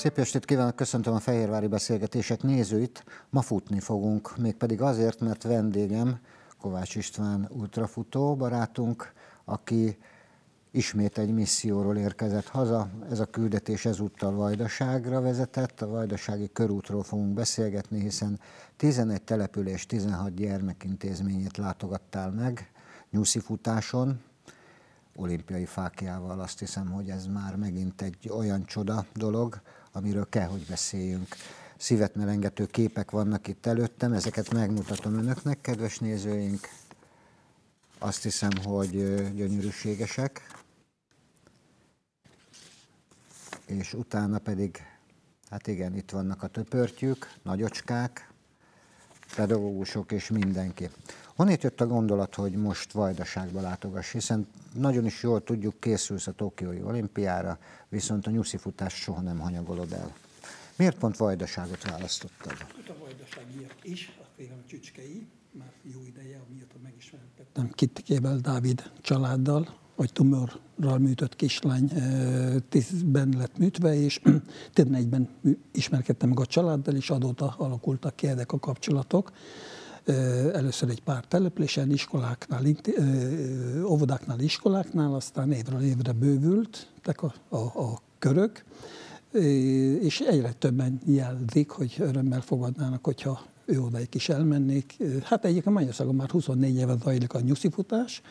Szép estét kívánok, köszöntöm a Fehérvári Beszélgetések nézőit. Ma futni fogunk, mégpedig azért, mert vendégem Kovács István ultrafutó barátunk, aki ismét egy misszióról érkezett haza. Ez a küldetés ezúttal Vajdaságra vezetett, a Vajdasági körútról fogunk beszélgetni, hiszen 11 település, 16 gyermekintézményét látogattál meg nyuszi futáson, olimpiai fákjával. Azt hiszem, hogy ez már megint egy olyan csoda dolog, amiről kell, hogy beszéljünk. Szívet melengető képek vannak itt előttem, ezeket megmutatom önöknek, kedves nézőink. Azt hiszem, hogy gyönyörűségesek. És utána pedig, hát igen, itt vannak a töpörtyűk, nagyocskák, pedagógusok és mindenki. Honnét jött a gondolat, hogy most Vajdaságba látogass, hiszen nagyon is jól tudjuk, készülsz a Tokiói olimpiára, viszont a nyuszi futás soha nem hanyagolod el. Miért pont Vajdaságot választottad? A Vajdaságiak is, a félem csücskei, már jó ideje, amióta megismertettem Kittikébel Dávid családdal, vagy tumorral műtött kislány tízben lett műtve, és 11-ben ismerkedtem meg a családdal, és adóta alakultak ki ezek a kapcsolatok. Először egy pár településen, iskoláknál, óvodáknál, iskoláknál, aztán évről évre bővültek a, a, a körök, és egyre többen jelzik, hogy örömmel fogadnának, hogyha ő odaik is elmennék. Hát egyébként Magyarországon már 24 éve zajlik a nyuszifutás,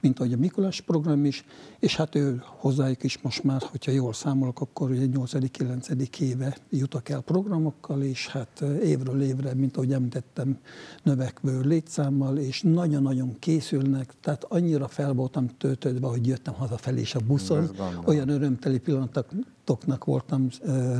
mint ahogy a Mikulás program is, és hát ő hozzájuk is most már, hogyha jól számolok, akkor ugye 8.-9. éve jutak el programokkal, és hát évről évre, mint ahogy említettem, növekvő létszámmal, és nagyon-nagyon készülnek, tehát annyira fel voltam töltődve, hogy jöttem hazafelé is a buszon, olyan örömteli pillanatoknak voltam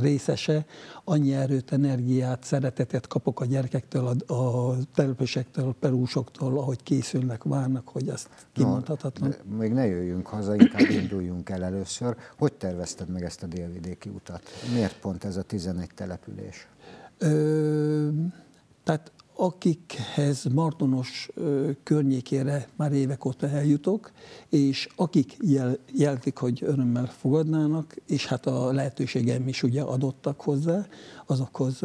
részese, annyi erőt, energiát, szeretetet kapok a gyerekektől, a, a településektől, a perúsoktól, ahogy készülnek, várnak, hogy ezt kimondhatatlan. No, még ne jöjjünk haza, inkább induljunk el először. Hogy tervezted meg ezt a délvidéki utat? Miért pont ez a 11 település? Ö, tehát akikhez Martonos környékére már évek óta eljutok, és akik jel, jelzik, hogy örömmel fogadnának, és hát a lehetőségem is ugye adottak hozzá, azokhoz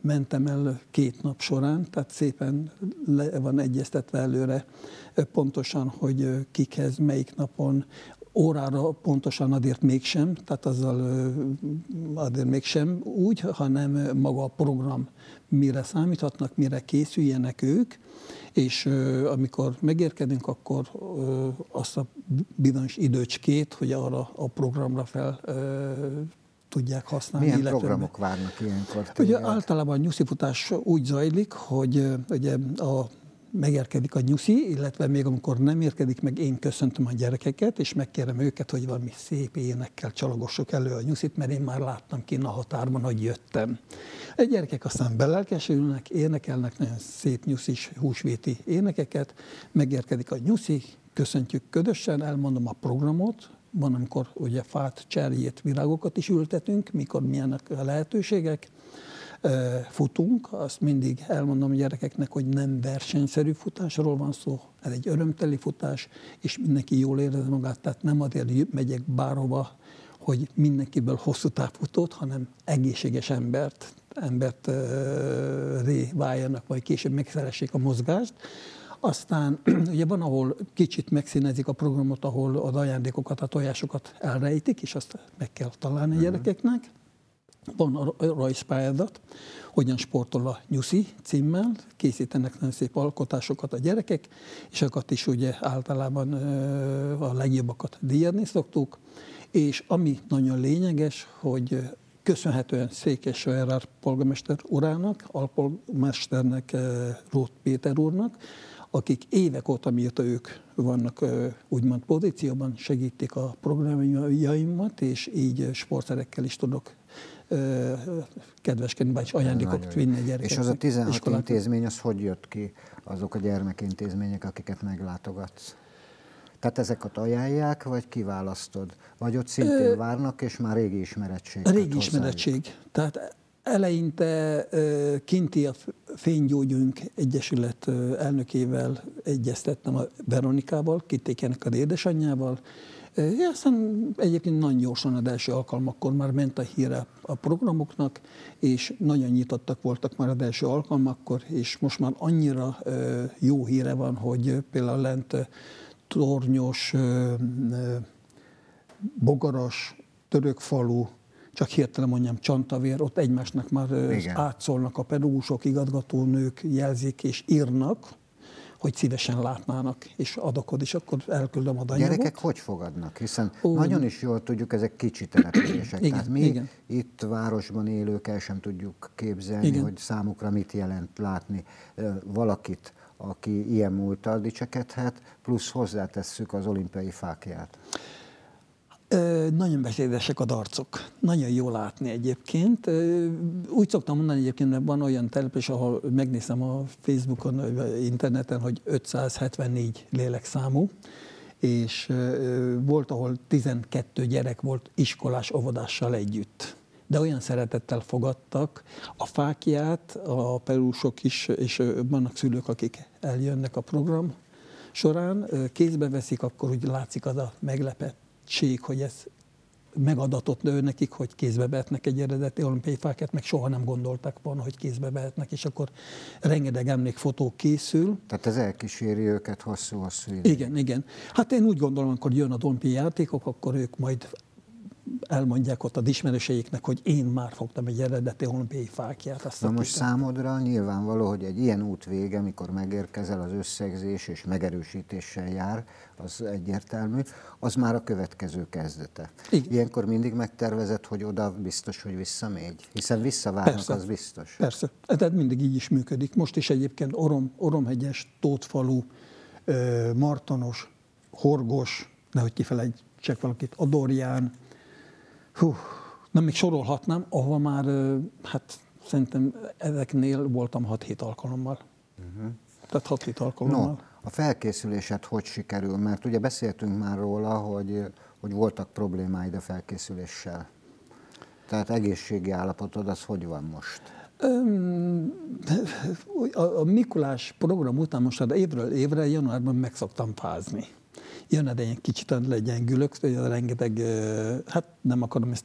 mentem el két nap során, tehát szépen le van egyeztetve előre pontosan, hogy kikhez, melyik napon, órára pontosan azért mégsem, tehát azzal azért mégsem úgy, hanem maga a program mire számíthatnak, mire készüljenek ők, és amikor megérkedünk, akkor azt a bizonyos időcskét, hogy arra a programra fel tudják használni. Milyen illetve, programok várnak ilyenkor? Ugye általában a nyuszifutás úgy zajlik, hogy ugye a megérkedik a nyuszi, illetve még amikor nem érkedik meg, én köszöntöm a gyerekeket, és megkérem őket, hogy valami szép énekkel csalogassuk elő a nyuszit, mert én már láttam ki a határban, hogy jöttem. A gyerekek aztán belelkesülnek, énekelnek nagyon szép nyuszis húsvéti énekeket, megérkedik a nyuszi, köszöntjük ködösen, elmondom a programot, van, amikor ugye fát, cserjét, virágokat is ültetünk, mikor milyenek a lehetőségek, futunk, azt mindig elmondom a gyerekeknek, hogy nem versenyszerű futásról van szó, ez egy örömteli futás, és mindenki jól érzi magát, tehát nem azért megyek bárhova, hogy mindenkiből hosszú távfutót, hanem egészséges embert, embert ré váljanak, vagy később megszeressék a mozgást. Aztán ugye van, ahol kicsit megszínezik a programot, ahol az ajándékokat, a tojásokat elrejtik, és azt meg kell találni a mhm. gyerekeknek. Van a rajzpályázat, hogyan sportol a Nyuszi címmel, készítenek nagyon szép alkotásokat a gyerekek, és azokat is ugye általában a legjobbakat díjadni szoktuk, és ami nagyon lényeges, hogy köszönhetően Székes Sajrár polgármester urának, alpolgármesternek, Rót Péter úrnak, akik évek óta, mióta ők vannak úgymond pozícióban, segítik a programjaimat, és így sportszerekkel is tudok kedveskedni, vagy ajándékot vinni a gyerekeknek. És az a 16 iskolákat. intézmény, az hogy jött ki, azok a gyermekintézmények, akiket meglátogatsz? Tehát ezeket ajánlják, vagy kiválasztod? Vagy ott szintén várnak, és már régi ismerettség? Régi hozzájuk. ismerettség. Tehát eleinte kinti a Fénygyógyunk Egyesület elnökével egyeztettem a Veronikával, Kittékenek az édesanyjával, Aztán egyébként nagyon gyorsan az első alkalmakkor már ment a híre a programoknak, és nagyon nyitottak voltak már az első alkalmakkor, és most már annyira jó híre van, hogy például lent tornyos, bogaras, török falu, csak hirtelen mondjam, Csantavér, ott egymásnak már Igen. átszólnak a pedagógusok, igazgatónők, jelzik és írnak, hogy szívesen látnának, és adok és akkor elküldöm a anyagot. Gyerekek hogy fogadnak? Hiszen Ó, nagyon is jól tudjuk, ezek kicsi települések. Igen, Tehát mi igen. itt városban élők el sem tudjuk képzelni, igen. hogy számukra mit jelent látni valakit, aki ilyen múltal dicsekedhet, plusz hozzátesszük az olimpiai fákját. Nagyon beszédesek a darcok. Nagyon jó látni egyébként. Úgy szoktam mondani egyébként, mert van olyan település, ahol megnézem a Facebookon, interneten, hogy 574 lélekszámú, és volt, ahol 12 gyerek volt iskolás óvodással együtt. De olyan szeretettel fogadtak. A fákját a perúsok is, és vannak szülők, akik eljönnek a program során, kézbe veszik, akkor úgy látszik az a meglepett segítség, hogy ez megadatott nő nekik, hogy kézbe vehetnek egy eredeti olimpiai fákát, meg soha nem gondoltak volna, hogy kézbe vehetnek, és akkor rengeteg emlékfotó készül. Tehát ez elkíséri őket hosszú-hosszú ideig. Igen, igen. Hát én úgy gondolom, hogy jön a olimpiai játékok, akkor ők majd elmondják ott a ismerőseiknek, hogy én már fogtam egy eredeti olimpiai fákját. Azt Na most számodra nyilvánvaló, hogy egy ilyen út vége, amikor megérkezel, az összegzés és megerősítéssel jár, az egyértelmű, az már a következő kezdete. Igen. Ilyenkor mindig megtervezett, hogy oda biztos, hogy visszamegy, hiszen visszavárnak, Persze. az biztos. Persze, tehát mindig így is működik. Most is egyébként Orom, Oromhegyes, Tótfalu, Martonos, Horgos, nehogy kifelejtsek valakit, Adorján, hú, nem még sorolhatnám, ahova már, hát szerintem ezeknél voltam 6-7 alkalommal. Uh-huh. Tehát 6-7 alkalommal. No, a felkészüléset hogy sikerül? Mert ugye beszéltünk már róla, hogy, hogy voltak problémáid a felkészüléssel. Tehát egészségi állapotod az hogy van most? A, Mikulás program után most az évről évre januárban meg szoktam fázni jön egy kicsit legyengülök, rengeteg, hát nem akarom ezt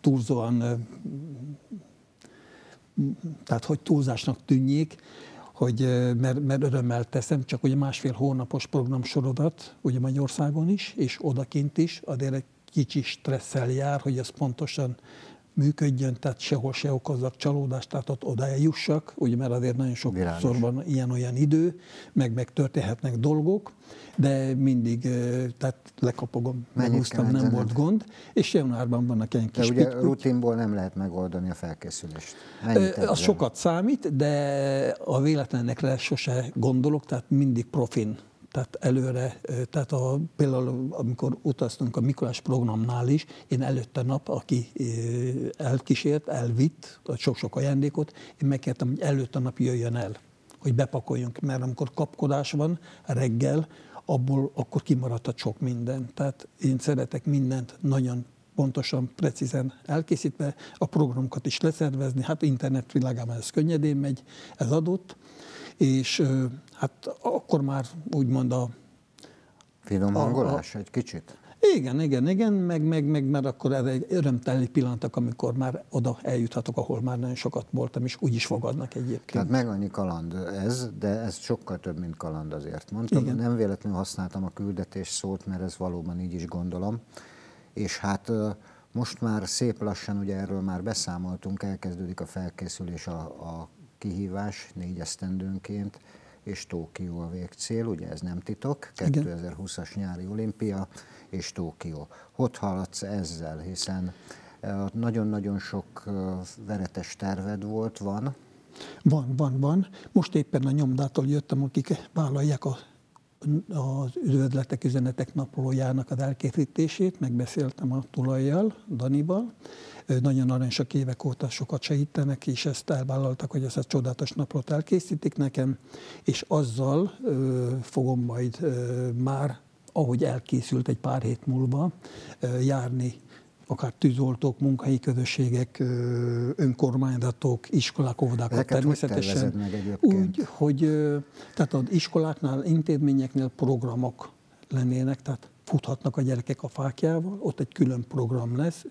túlzóan, tehát hogy túlzásnak tűnjék, hogy, mert, mert örömmel teszem, csak ugye másfél hónapos programsorodat, ugye Magyarországon is, és odakint is, azért egy kicsi stresszel jár, hogy ez pontosan működjön, tehát sehol se okozzak csalódást, tehát ott oda eljussak, ugye, mert azért nagyon sokszor van ilyen-olyan idő, meg, meg történhetnek dolgok, de mindig, tehát lekapogom, meghúztam, nem volt gond, és januárban vannak ilyen kis... De ugye put, rutinból nem lehet megoldani a felkészülést. Mennyit az sokat számít, de a véletlenekre sose gondolok, tehát mindig profin tehát előre, tehát a, például amikor utaztunk a Mikulás programnál is, én előtte nap, aki elkísért, elvitt sok-sok ajándékot, én megkértem, hogy előtte nap jöjjön el, hogy bepakoljunk, mert amikor kapkodás van reggel, abból akkor kimaradhat sok minden. Tehát én szeretek mindent nagyon pontosan, precízen elkészítve, a programokat is leszervezni, hát internet világában ez könnyedén megy, ez adott, és hát akkor már úgymond a... Finom hangolás a, a, egy kicsit? Igen, igen, igen, meg, meg, meg mert akkor ez egy örömteli pillanatok, amikor már oda eljuthatok, ahol már nagyon sokat voltam, és úgy is fogadnak egyébként. Tehát meg annyi kaland ez, de ez sokkal több, mint kaland azért mondtam. Igen. Nem véletlenül használtam a küldetés szót, mert ez valóban így is gondolom. És hát most már szép lassan, ugye erről már beszámoltunk, elkezdődik a felkészülés a, a kihívás négy esztendőnként, és Tókió a végcél, ugye ez nem titok, 2020-as nyári olimpia és Tókió. Hogy haladsz ezzel, hiszen nagyon-nagyon sok veretes terved volt, van? Van, van, van. Most éppen a nyomdától jöttem, akik vállalják a az üdvözletek, üzenetek naplójának az elkészítését, megbeszéltem a tulajjal, Danival, nagyon aranyosak évek óta sokat segítenek, és ezt elvállaltak, hogy ezt a csodálatos naplót elkészítik nekem, és azzal ö, fogom majd ö, már, ahogy elkészült egy pár hét múlva, ö, járni akár tűzoltók, munkahelyi közösségek, önkormányzatok, iskolák, óvodákat Ezeket természetesen. Meg úgy, hogy tehát az iskoláknál, intézményeknél programok lennének, tehát futhatnak a gyerekek a fákjával, ott egy külön program lesz,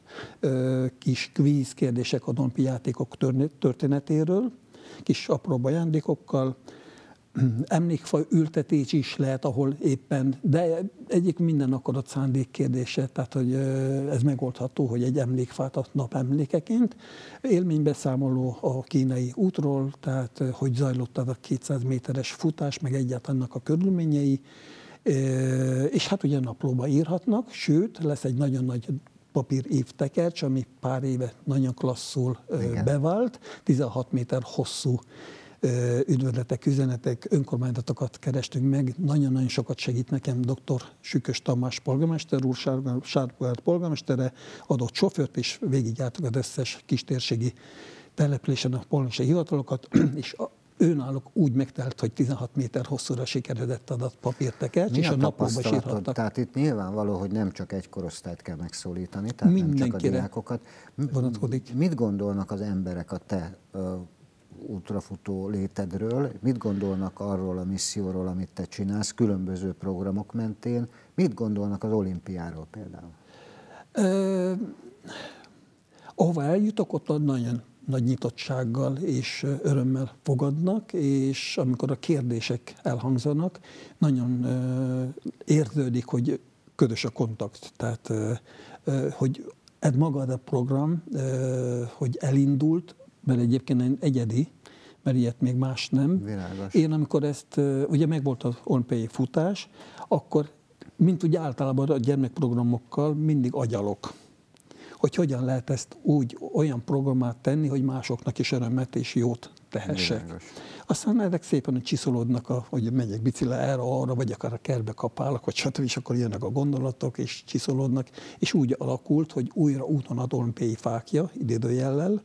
kis kvíz kérdések a dompi játékok történetéről, kis apró ajándékokkal, emlékfa ültetés is lehet, ahol éppen, de egyik minden akarat szándék kérdése, tehát hogy ez megoldható, hogy egy emlékfát a nap emlékeként. Élménybeszámoló a kínai útról, tehát hogy zajlott az a 200 méteres futás, meg egyáltalán a körülményei, és hát ugye naplóba írhatnak, sőt, lesz egy nagyon nagy papír évtekercs, ami pár éve nagyon klasszul Igen. bevált, 16 méter hosszú üdvözletek, üzenetek, önkormányzatokat kerestünk meg. Nagyon-nagyon sokat segít nekem dr. Sükös Tamás polgármester úr, Sárgárd polgármestere, adott sofőrt, és végigjártuk az összes kistérségi településen a polgármesteri hivatalokat, és őnáluk úgy megtelt, hogy 16 méter hosszúra sikeredett adat papírtekercs, és a, a naplóba is írhattak. Tehát itt nyilvánvaló, hogy nem csak egy korosztályt kell megszólítani, tehát nem csak a diákokat. vonatkozik. Mit gondolnak az emberek a te ultrafutó létedről, mit gondolnak arról a misszióról, amit te csinálsz, különböző programok mentén, mit gondolnak az olimpiáról például? Ö, ahova eljutok, ott nagyon nagy nyitottsággal és örömmel fogadnak, és amikor a kérdések elhangzanak, nagyon ö, érződik, hogy ködös a kontakt. Tehát, ö, hogy ez maga a program, hogy elindult, mert egyébként egyedi, mert ilyet még más nem. Világos. Én amikor ezt, ugye megvolt az olimpiai futás, akkor, mint ugye általában a gyermekprogramokkal mindig agyalok hogy hogyan lehet ezt úgy, olyan programát tenni, hogy másoknak is örömet és jót tehessek. Világos. Aztán ezek szépen hogy csiszolódnak, a, hogy megyek bicikle erre, arra, vagy akár a kerbe kapálok, vagy stb. és akkor jönnek a gondolatok, és csiszolódnak, és úgy alakult, hogy újra úton ad olimpiai fákja, idédőjellel,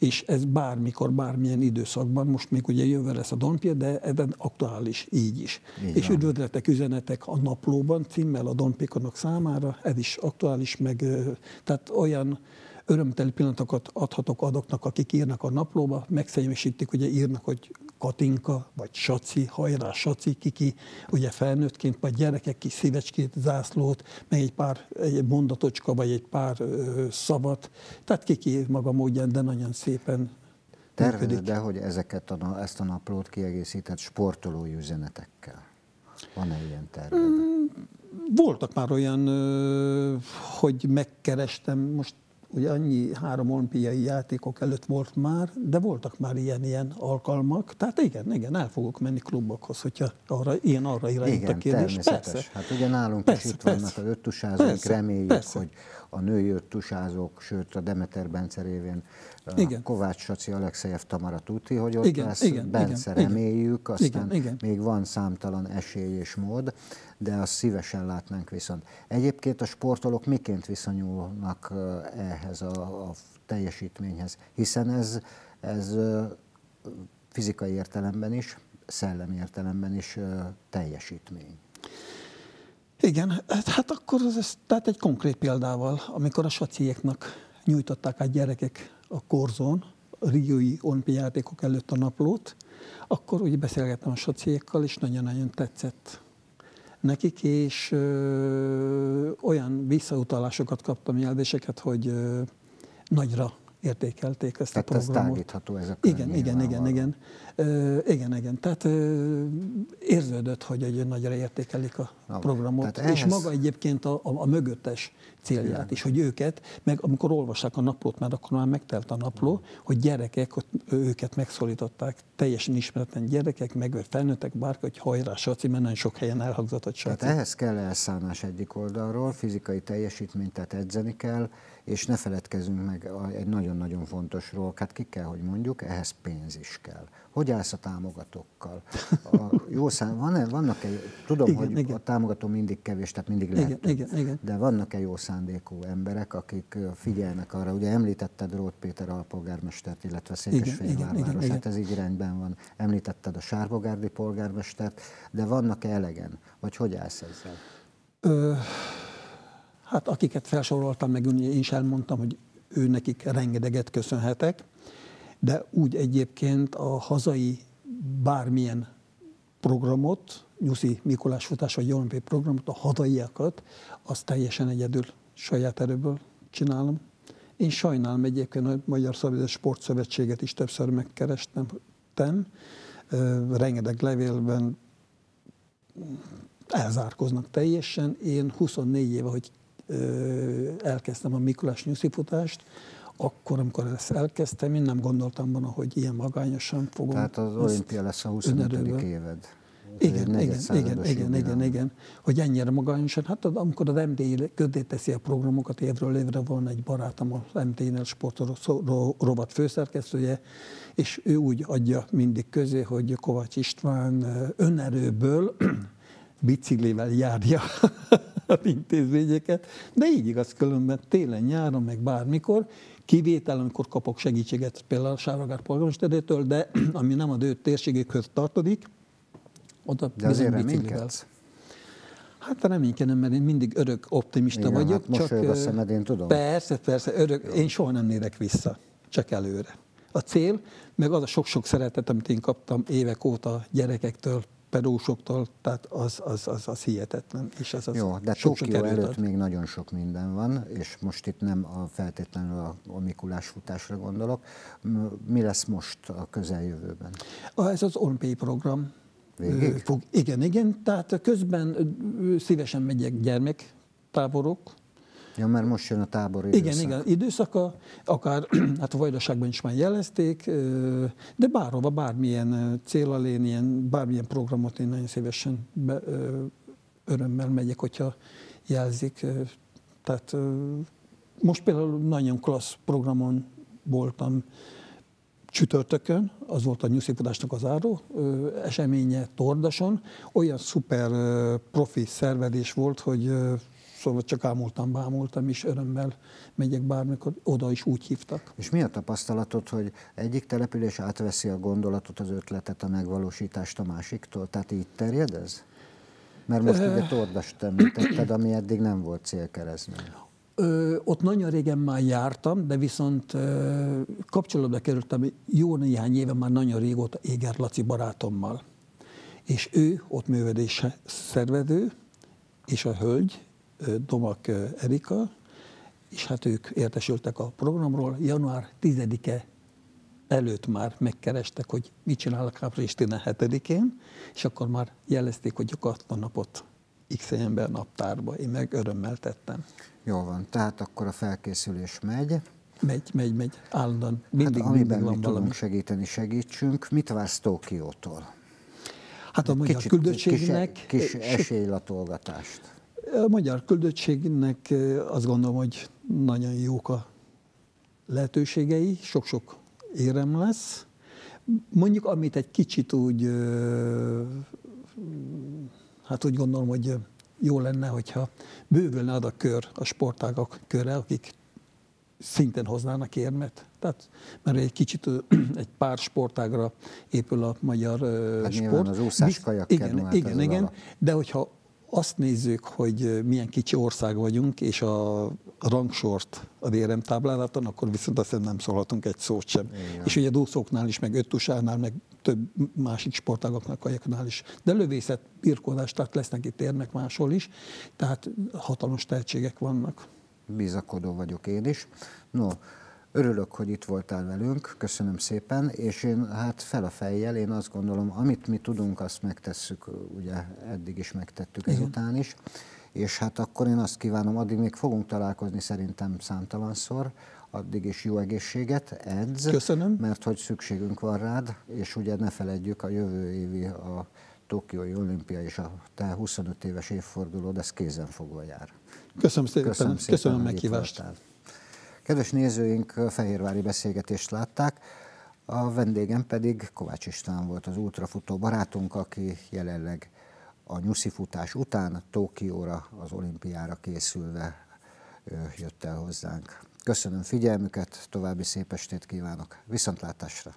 és ez bármikor, bármilyen időszakban, most még ugye jövő lesz a Donpia, de ebben aktuális így is. Így és üdvözletek, üzenetek a naplóban, címmel a Donpikonok számára, ez is aktuális, meg tehát olyan örömteli pillanatokat adhatok adoknak, akik írnak a naplóba, megszennyesítik, ugye írnak, hogy Katinka, vagy Saci, hajrá Saci, kiki, ugye felnőttként, vagy gyerekek kis szívecskét, zászlót, meg egy pár egy mondatocska, vagy egy pár ö, szavat. Tehát kiki maga módján, de nagyon szépen Tervezed de hogy ezeket a, ezt a naplót kiegészített sportolói üzenetekkel? Van-e ilyen terved? Mm, voltak már olyan, hogy megkerestem, most ugye annyi három olimpiai játékok előtt volt már, de voltak már ilyen-ilyen alkalmak. Tehát igen, igen, el fogok menni klubokhoz, hogyha arra, ilyen arra irányít a kérdés. Persze. Hát ugye nálunk persze, is itt persze. vannak az öttusázók, reméljük, persze. hogy a női öttusázók, sőt a Demeter Bence révén igen. Kovács Saci, Alexejev Tamara Tuti, hogy ott igen, lesz igen, Bence, igen, reméljük, aztán igen, igen. még van számtalan esély és mód, de azt szívesen látnánk viszont. Egyébként a sportolók miként viszonyulnak ehhez a, a teljesítményhez, hiszen ez, ez fizikai értelemben is, szellemi értelemben is teljesítmény. Igen, hát akkor ez, tehát egy konkrét példával, amikor a saciéknak nyújtották át gyerekek a korzón, a riói olimpiátékok előtt a naplót, akkor úgy beszélgettem a saciékkal, és nagyon-nagyon tetszett nekik, és ö, olyan visszautalásokat kaptam, jelzéseket, hogy ö, nagyra értékelték ezt Tehát a programot. Tehát ez tágítható ez a Igen, igen, igen, igen. Uh, igen, igen. Tehát uh, érződött, hogy egy nagyra értékelik a Na, programot, ehhez... és maga egyébként a, a, a mögöttes célját igen. is, hogy őket, meg amikor olvassák a naplót, mert akkor már megtelt a napló, hogy gyerekek, ott őket megszólították, teljesen ismeretlen gyerekek, meg felnőttek, bárki, hogy hajrá, saci, mert nagyon sok helyen elhangzott, hogy saci. Tehát ehhez kell elszállás egyik oldalról, fizikai teljesítményt, tehát edzeni kell, és ne feledkezzünk meg egy nagyon-nagyon fontosról, hát ki kell, hogy mondjuk, ehhez pénz is kell. Hogy állsz a támogatókkal? A jó szám, van-e, vannak-e, tudom, igen, hogy igen. a támogató mindig kevés, tehát mindig lehet, igen, igen, igen. de vannak-e jó szándékú emberek, akik figyelnek arra, ugye említetted Rót Péter alpolgármestert, illetve Székesfehérvárváros, hát ez így rendben van. Említetted a Sárbogárdi polgármestert, de vannak-e elegen? Vagy hogy állsz ezzel? Ö, Hát akiket felsoroltam, meg én is elmondtam, hogy ő nekik rengeteget köszönhetek, de úgy egyébként a hazai bármilyen programot nyuszi Mikulás futás vagy olimpiai programot, a hadaiakat, azt teljesen egyedül saját erőből csinálom. Én sajnálom egyébként, hogy Magyar Szabadidő Sportszövetséget is többször megkerestem, rengeteg levélben elzárkoznak teljesen. Én 24 éve, hogy elkezdtem a Mikulás nyuszifutást, akkor, amikor ezt elkezdtem, én nem gondoltam volna, hogy ilyen magányosan fogom. Tehát az olimpia lesz a 25. éved. Igen, igen, igen, igen, igen, igen, hogy ennyire magányosan. Hát amikor az MD köddé teszi a programokat évről évre, van egy barátom, az MT-nél sportrovat főszerkesztője, és ő úgy adja mindig közé, hogy Kovács István önerőből biciklivel járja intézményeket, de így igaz különben télen, nyáron, meg bármikor, kivétel, amikor kapok segítséget például a Sáragár polgármesterétől, de ami nem a ő térségékhöz tartozik, oda de azért reménykedsz? Hát reménykedem, mert én mindig örök optimista Igen, vagyok. Hát csak a szemed, én tudom. Persze, persze, örök, én soha nem nérek vissza, csak előre. A cél, meg az a sok-sok szeretet, amit én kaptam évek óta gyerekektől, pedósoktól, tehát az, az, az, az hihetetlen. És az, az Jó, de sok Tokió előtt még nagyon sok minden van, és most itt nem a feltétlenül a, a Mikulás futásra gondolok. Mi lesz most a közeljövőben? Ez az olimpiai program. Végig? Fog, igen, igen. Tehát közben szívesen megyek gyermektáborok, Ja, mert most jön a tábor időszak. Igen, igen, időszaka, akár hát a Vajdaságban is már jelezték, de bárhova, bármilyen cél én ilyen, bármilyen programot én nagyon szívesen be, örömmel megyek, hogyha jelzik. Tehát most például nagyon klassz programon voltam csütörtökön, az volt a nyuszipodásnak az áró eseménye Tordason, olyan szuper profi szervedés volt, hogy Szóval csak ámultam, bámultam, és örömmel megyek bármikor, oda is úgy hívtak. És mi a tapasztalatod, hogy egyik település átveszi a gondolatot, az ötletet, a megvalósítást a másiktól? Tehát így terjed ez? Mert most ugye Tordast említetted, ami eddig nem volt célkeresztmény. Ö, ott nagyon régen már jártam, de viszont ö, kapcsolatba kerültem jó néhány éve, már nagyon régóta Éger Laci barátommal. És ő ott művedés szervező, és a hölgy, Domak Erika, és hát ők értesültek a programról. Január 10-e előtt már megkerestek, hogy mit csinálnak április 17-én, és akkor már jelezték, hogy a napot x ember naptárba. Én meg örömmel tettem. Jó van, tehát akkor a felkészülés megy. Megy, megy, megy, állandóan. Mindig, hát, mindig van mi valami. tudunk segíteni, segítsünk. Mit vársz Tokiótól? Hát a magyar küldöttségnek... Kis, kis esélylatolgatást. A magyar küldöttségnek azt gondolom, hogy nagyon jók a lehetőségei, sok-sok érem lesz. Mondjuk, amit egy kicsit úgy, hát úgy gondolom, hogy jó lenne, hogyha bővülne ad a kör, a sportágak köre, akik szinten hoznának érmet. Tehát, mert egy kicsit egy pár sportágra épül a magyar hát sport. az úszás, kajak, igen, igen, igen, de hogyha azt nézzük, hogy milyen kicsi ország vagyunk, és a rangsort a DRM táblázaton, akkor viszont azt nem szólhatunk egy szót sem. Igen. És ugye a dúszóknál is, meg öttusánál, meg több másik sportágoknak, kajaknál is. De lövészet, birkózás, tehát lesznek itt érnek máshol is, tehát hatalmas tehetségek vannak. Bizakodó vagyok én is. No, Örülök, hogy itt voltál velünk, köszönöm szépen, és én hát fel a fejjel, én azt gondolom, amit mi tudunk, azt megtesszük, ugye eddig is megtettük Igen. ezután is, és hát akkor én azt kívánom, addig még fogunk találkozni szerintem számtalanszor, addig is jó egészséget, edz, Köszönöm. mert hogy szükségünk van rád, és ugye ne feledjük a jövő évi a Tokiói olimpia és a te 25 éves évfordulód, ez kézen fogva jár. Köszönöm szépen, köszönöm, szépen, köszönöm a meghívást. Kedves nézőink Fehérvári beszélgetést látták, a vendégem pedig Kovács István volt az ultrafutó barátunk, aki jelenleg a nyuszi futás után Tókióra, az olimpiára készülve jött el hozzánk. Köszönöm figyelmüket, további szép estét kívánok. Viszontlátásra!